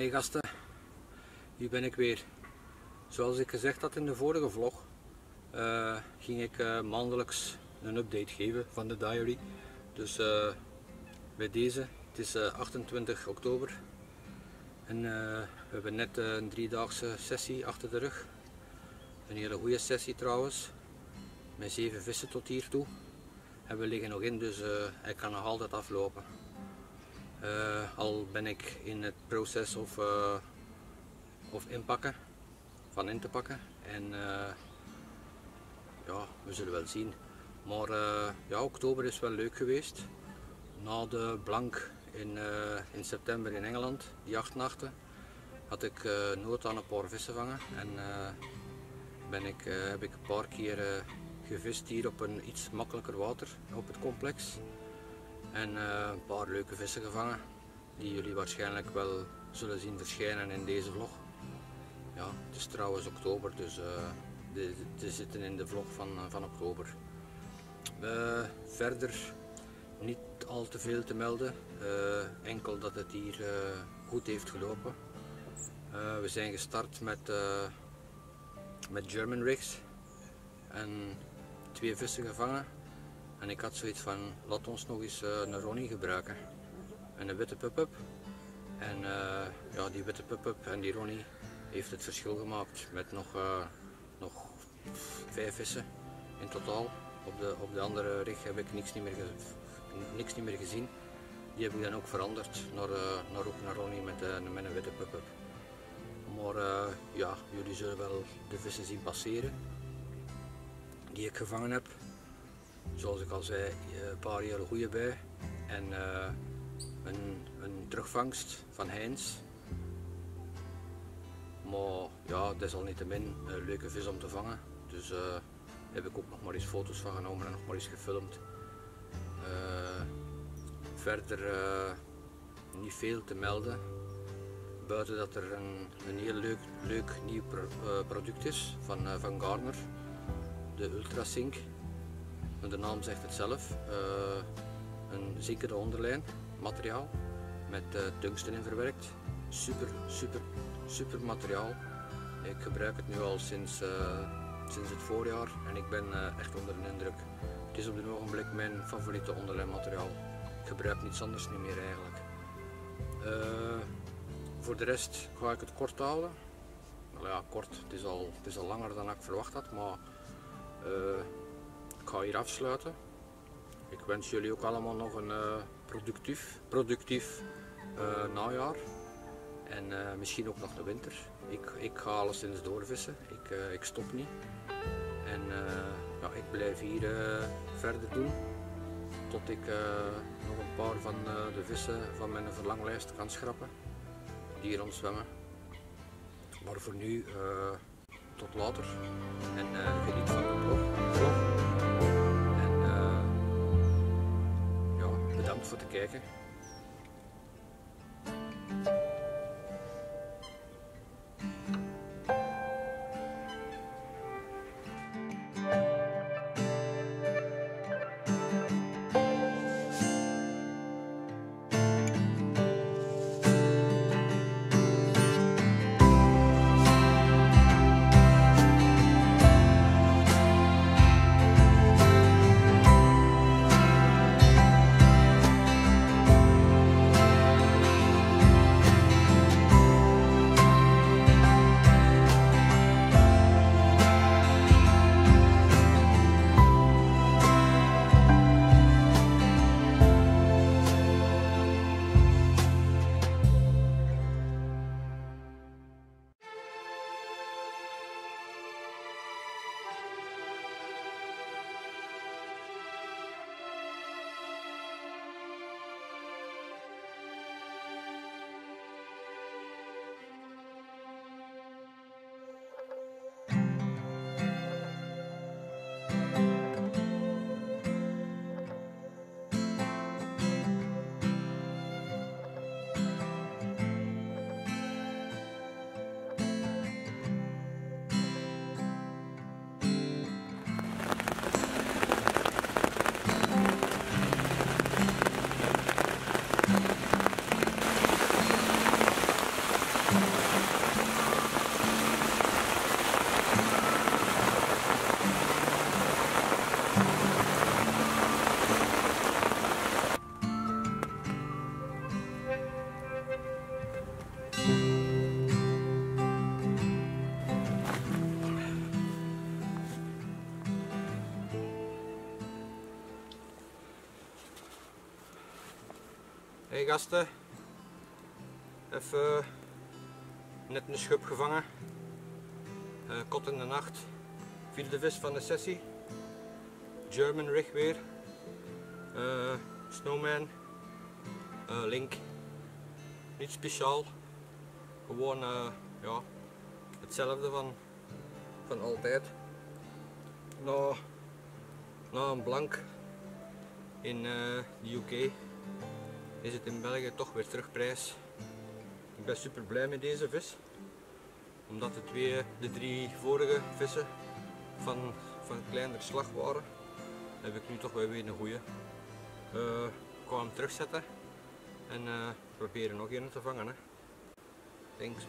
Hey gasten, hier ben ik weer. Zoals ik gezegd had in de vorige vlog, eh, ging ik uh, maandelijks een update geven van de diary. Dus uh, bij deze, het is 28 oktober en we hebben net een driedaagse sessie achter de rug. Een hele goede sessie trouwens, met zeven vissen tot hier toe. En we liggen nog in, dus hij kan nog altijd aflopen. Uh, al ben ik in het proces of, uh, of inpakken, van in te pakken. En uh, ja, we zullen wel zien. Maar ja, oktober is wel leuk geweest. Na de blank in, in september in Engeland, die acht nachten, had ik nood aan een paar vissen vangen. En ben ik, heb ik een paar keer gevist hier op een iets makkelijker water op het complex en uh, een paar leuke vissen gevangen die jullie waarschijnlijk wel zullen zien verschijnen in deze vlog. Ja, het is trouwens oktober, dus de, de, zitten in de vlog van, uh, van oktober. verder niet al te veel te melden, enkel dat het hier goed heeft gelopen. we zijn gestart met, met German rigs en twee vissen gevangen en ik had zoiets van, laat ons nog eens uh, een Ronnie gebruiken. En een witte pup-up. En uh, ja, die witte pup-up en die Ronnie heeft het verschil gemaakt met nog, uh, nog vijf vissen in totaal. Op de, op de andere rig heb ik niks niet meer, niks niet meer gezien. Die heb ik dan ook veranderd naar, naar ook een Ronnie met, met een witte pup-up. Maar ja, jullie zullen wel de vissen zien passeren die ik gevangen heb zoals ik al zei, een paar hele goede bij. En uh, een, een, terugvangst van Heinz. Maar ja, desalniettemin een leuke vis om te vangen. Dus uh, heb ik ook nog maar eens foto's van genomen en nog maar eens gefilmd. Verder niet veel te melden. Buiten dat er een, een heel leuk, leuk nieuw pro product is van, van Garner. De Ultrasync de naam zegt het zelf, uh, een zinkende onderlijn materiaal met uh, tungsten in verwerkt. Super, super, super materiaal. Ik gebruik het nu al sinds, uh, sinds het voorjaar en ik ben echt onder de indruk. Het is op dit ogenblik mijn favoriete onderlijnmateriaal. Ik gebruik niets anders niet meer eigenlijk. voor de rest ga ik het kort houden. Nou ja, kort, het is, al, het is al langer dan ik verwacht had, maar ga hier afsluiten. Ik wens jullie ook allemaal nog een uh, productief, productief uh, najaar. En uh, misschien ook nog de winter. Ik, ik ga alleszins doorvissen. Ik, ik stop niet. En ja, ik blijf hier verder doen. Tot ik nog een paar van de vissen van mijn verlanglijst kan schrappen. Die hier zwemmen. Maar voor nu, tot later. En geniet van de vlog. voor te kijken. Hey gasten, even net een schub gevangen. Uh, kot in de nacht, vierde vis van de sessie. German rig weer. Uh, snowman, link. Niet speciaal, gewoon ja, hetzelfde van, van altijd. Nou, nou een blank in de UK is het in België toch weer terugprijs. Ik ben super blij met deze vis. Omdat de, twee, de drie vorige vissen van, van kleiner slag waren, heb ik nu toch wel weer een goede. Uh, ik ga hem terugzetten en uh, proberen nog een te vangen. Hè. Thanks.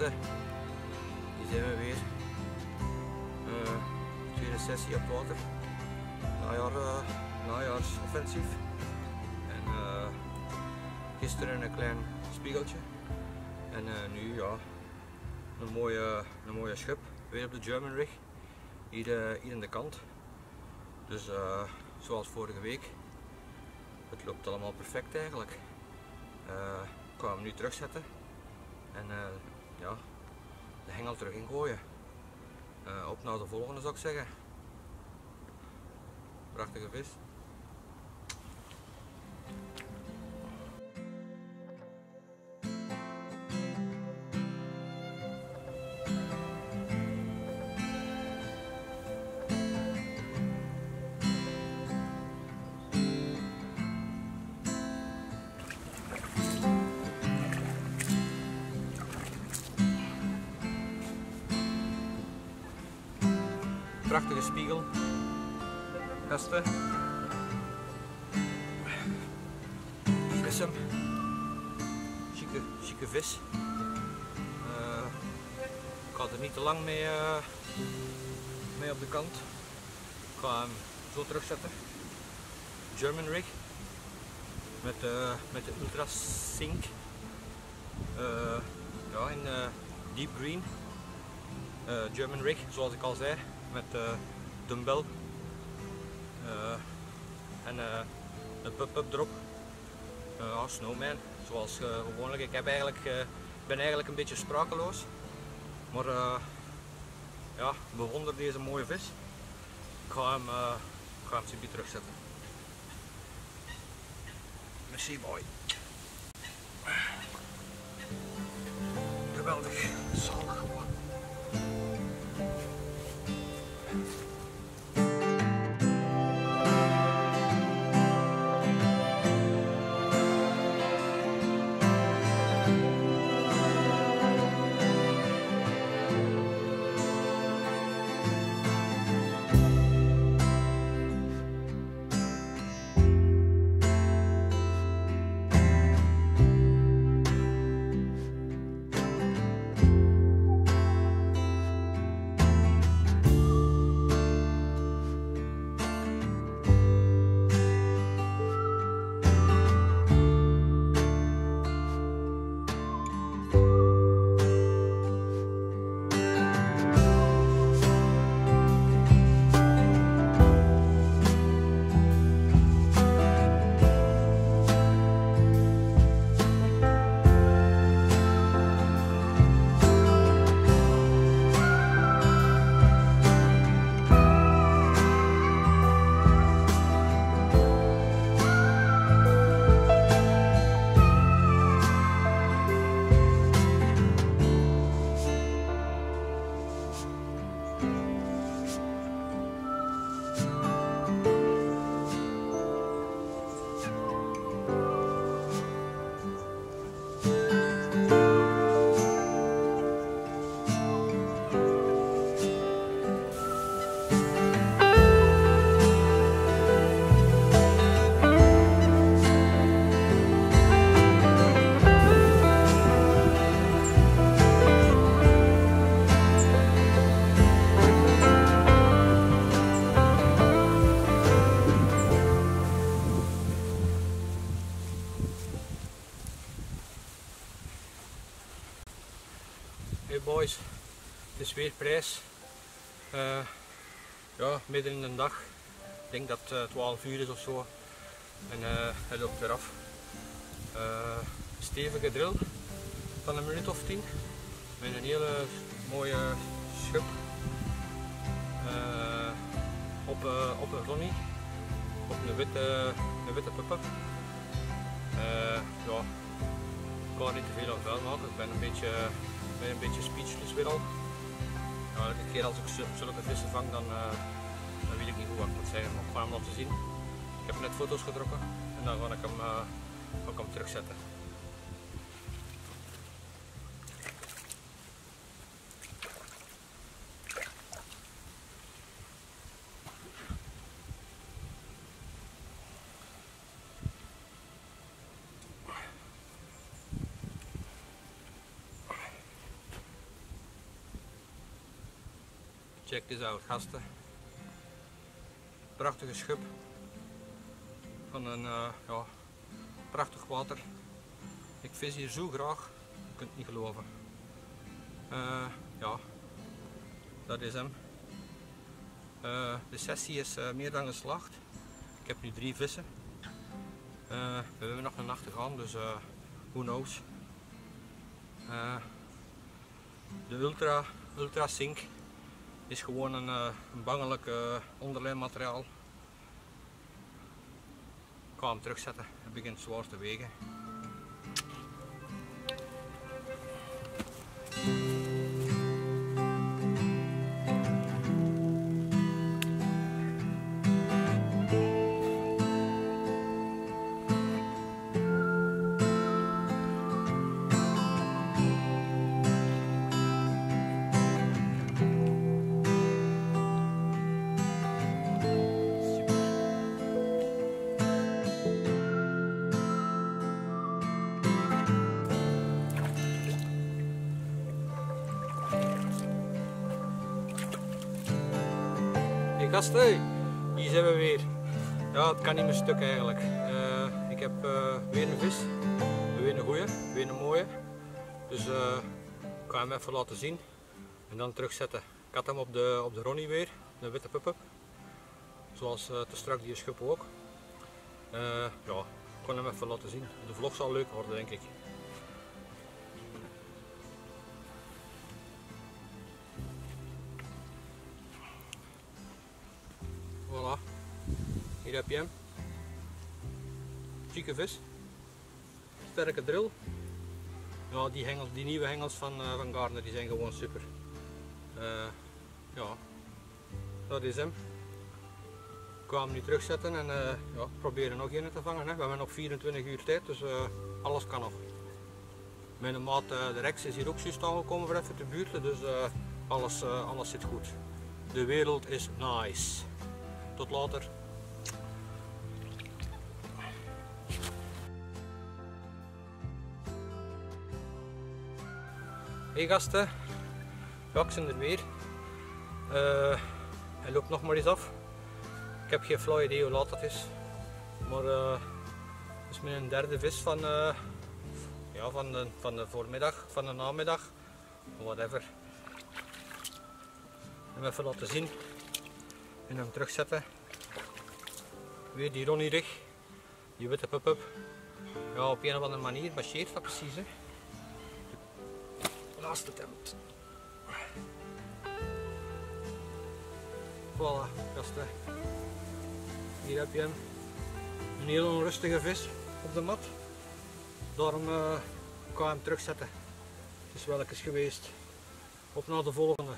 Gasten. Hier zijn we weer. Uh, tweede sessie op water. Najaar, uh, najaarsoffensief. En uh, gisteren een klein spiegeltje. En nu ja, een mooie, een mooie schub. Weer op de German rig. Hier, hier aan de kant. Dus zoals vorige week. Het loopt allemaal perfect eigenlijk. ik ga hem nu terugzetten. En ja, de hengel terug in gooien. Uh, op naar de volgende zou ik zeggen. Prachtige vis. Prachtige spiegel. Gasten. Hier is hem. Chique, chique vis. Uh, ik ga er niet te lang mee, uh, mee op de kant. Ik ga hem zo terugzetten. German rig. Met, uh, met de Ultra Sync. ja, in deep green. German rig, zoals ik al zei met uh, dumbbell uh, en uh, een pop-up drop. Uh, snowman, zoals gewoonlijk. Ik heb eigenlijk, ben eigenlijk een beetje sprakeloos, maar ja, bewonder deze mooie vis. Ik ga hem, ik ga hem terugzetten. Merci boy. Geweldig, zalig boys, het is weer prijs. Uh, ja, midden in de dag. Ik denk dat het 12 uur is of zo. En uh, hij loopt eraf. Stevige drill van een minuut of 10. Met een hele mooie schub op, op een ronnie. Op een witte, een witte pup. ja, ik kan niet te veel aan vuil maken. Ik ben een beetje, ben een beetje speechless weer al. Ja, elke keer als ik zulke vissen vang, dan, uh, dan weet ik niet hoe ik moet zeggen. Maar ik ga hem laten zien. Ik heb net foto's getrokken en dan ga ik hem, ga ik hem terugzetten. Check this out gasten. Prachtige schub. Van een uh, ja, prachtig water. Ik vis hier zo graag, je kunt het niet geloven. Uh, ja, dat is hem. Uh, de sessie is meer dan geslaagd. Ik heb nu drie vissen. we hebben nog een nacht te gaan, dus who knows. de Ultra, Ultra Sync is gewoon een, uh, een bangelijk uh, onderlijnmateriaal. Ik ga hem terugzetten, hij begint zwaar te wegen. Gasten, hier zijn we weer. Ja, het kan niet meer stuk eigenlijk. Uh, ik heb uh, weer een vis, weer een goeie, weer een mooie. Dus uh, ik ga hem even laten zien en dan terugzetten. Ik had hem op de, op de Ronnie weer, de witte puppen. Zoals te strak die schub ook. ja, ik kan hem even laten zien. De vlog zal leuk worden denk ik. Hier heb je hem. Chique vis. Sterke drill. Ja, die, hengels, die nieuwe hengels van, uh, van Gardner die zijn gewoon super. Uh, ja, dat is hem. Ik hem nu terugzetten en uh, ja, proberen nog een te vangen. Hè. We hebben nog 24 uur tijd, dus alles kan nog. Mijn maat de Rex is hier ook juist aangekomen voor even te buurten, dus alles, alles zit goed. De wereld is nice. Tot later. Hey gasten, ja, ik er weer. Uh, hij loopt nog maar eens af. Ik heb geen flauw idee hoe laat dat is. Maar uh, het is mijn derde vis van, uh, ja, van, de, van de voormiddag, van de namiddag, whatever. Hem even laten zien en hem terugzetten. Weer die Ronnie rig, die witte pup-up. Ja, op een of andere manier marcheert dat precies. Hè. Last attempt. Voilà, gasten. Hier heb je hem. Een heel onrustige vis op de mat. Daarom kan ik hem terugzetten. Het is wel eens geweest. Op naar de volgende.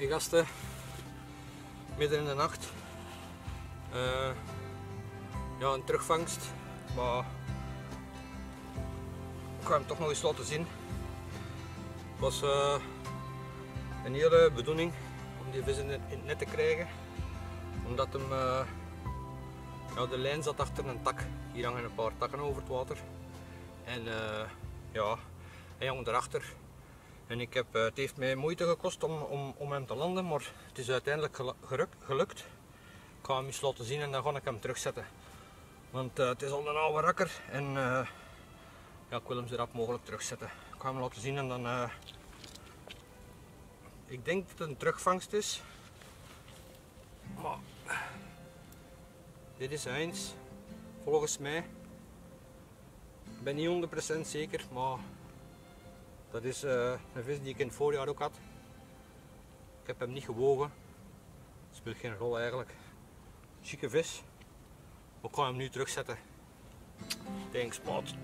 Hey gasten, midden in de nacht. Uh, ja, een terugvangst, maar ik ga hem toch nog eens laten zien. Het was uh, een hele bedoeling om die vis in het, net te krijgen. Omdat hem, eh, ja, de lijn zat achter een tak. Hier hangen een paar takken over het water. En eh, ja, hij hang erachter. En ik heb, eh, het heeft mij moeite gekost om, om, om hem te landen, maar het is uiteindelijk gelukt. Ik ga hem eens laten zien en dan ga ik hem terugzetten. Want eh, het is al een oude rakker en eh, ja, ik wil hem zo rap mogelijk terugzetten. Ik ga hem laten zien en dan... ik denk dat het een terugvangst is. Maar dit is eens, volgens mij. Ik ben niet 100% zeker, maar dat is eh, een vis die ik in het voorjaar ook had. Ik heb hem niet gewogen. Speelt geen rol eigenlijk. Chique vis. Maar ik ga hem nu terugzetten. Thanks, Pat.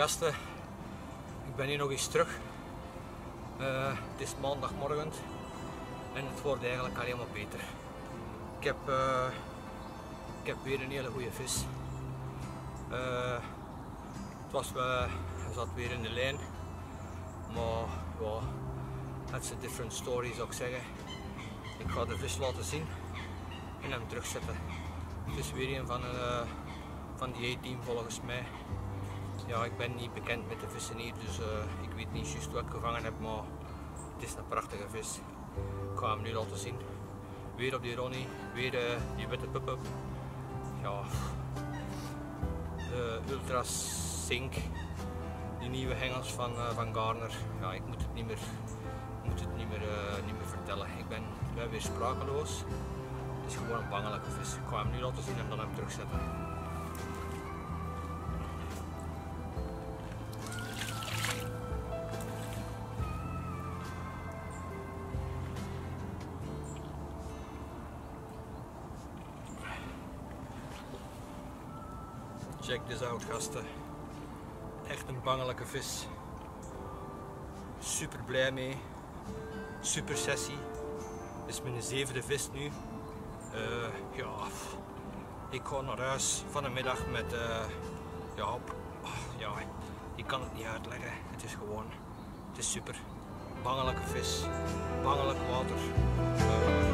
Gasten, ik ben hier nog eens terug. Eh, het is maandagmorgen en het wordt eigenlijk alleen maar beter. Ik heb, eh, ik heb weer een hele goede vis. Eh, het was hij zat weer in de lijn, maar ja, that's a different story zou ik zeggen. Ik ga de vis laten zien en hem terugzetten. Het is weer een van, van die A-team volgens mij. Ja, ik ben niet bekend met de vissen hier, dus eh, ik weet niet juist wat ik gevangen heb, maar het is een prachtige vis. Ik ga hem nu laten zien. Weer op die Ronnie, weer eh, die witte pup-up. Ja, de Ultra Sync, die nieuwe hengels van, eh, van Garner. Ja, ik moet het niet meer, moet het niet meer, niet meer vertellen. Ik ben, ben weer sprakeloos. Het is gewoon een bangelijke vis. Ik ga hem nu laten zien en dan hem terugzetten. Check this out gasten. Echt een bangelijke vis. Super blij mee. Super sessie. Dit is mijn zevende vis nu. Eh, ja, ik ga naar huis van de middag met, eh, ja, ah, ja, ik kan het niet uitleggen. Het is gewoon, het is super. Bangelijke vis, bangelijk water. Eh,